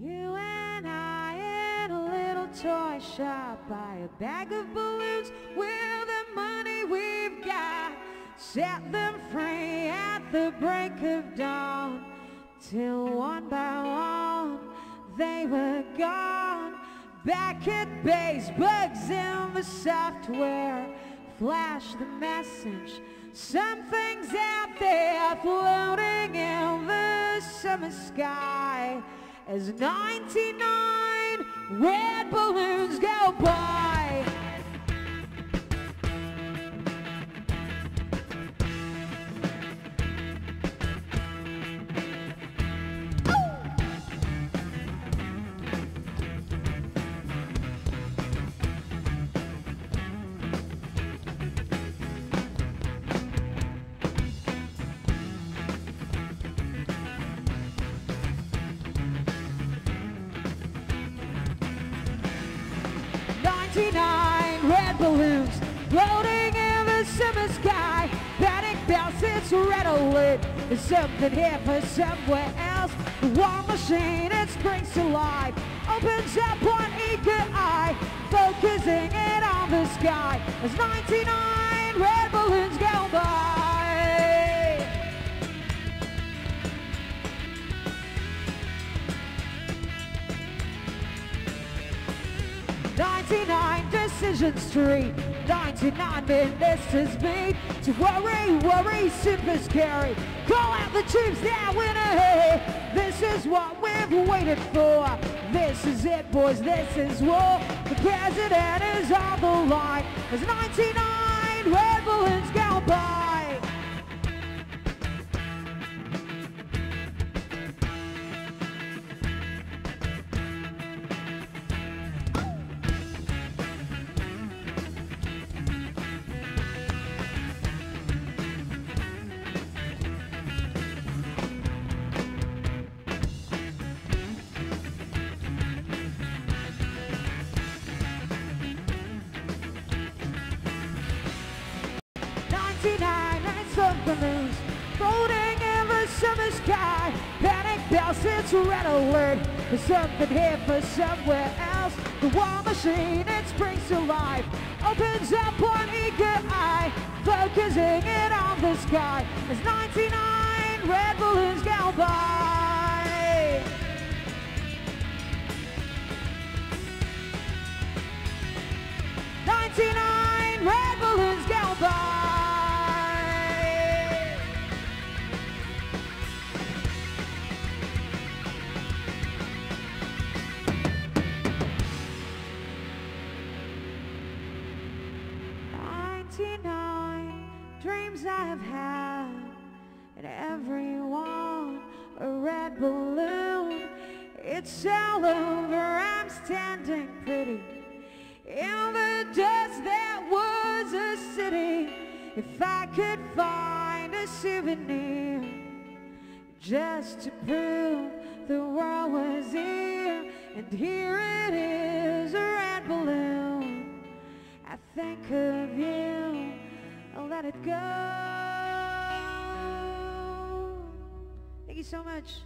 You and I in a little toy shop buy a bag of balloons with the money we've got. Set them free at the break of dawn till one by one they were gone. Back at base, bugs in the software flash the message. Something's out there floating in the summer sky as 99 red balloons go by. Ninety-nine red balloons floating in the summer sky. Panic bells, it's alert. There's something here for somewhere else. The war machine, it springs to life. Opens up one eager eye, focusing it on the sky. As 99 red balloons go by. 99 Decision Street. 99 ministers meet To worry, worry, super scary. Call out the troops a hurry This is what we've waited for. This is it boys, this is war. The president is on the line. As 99 59 nights of balloons floating in the summer sky. Panic bells, it's a red alert. There's something here for somewhere else. The war machine, it springs to life. Opens up one eager eye, focusing in on the sky as 99 red balloons go by. I've had, and everyone a red balloon. It's all over. I'm standing pretty in the dust that was a city. If I could find a souvenir just to prove the world was here, and here it is, a red balloon. I think of you, let it go. Thank you so much.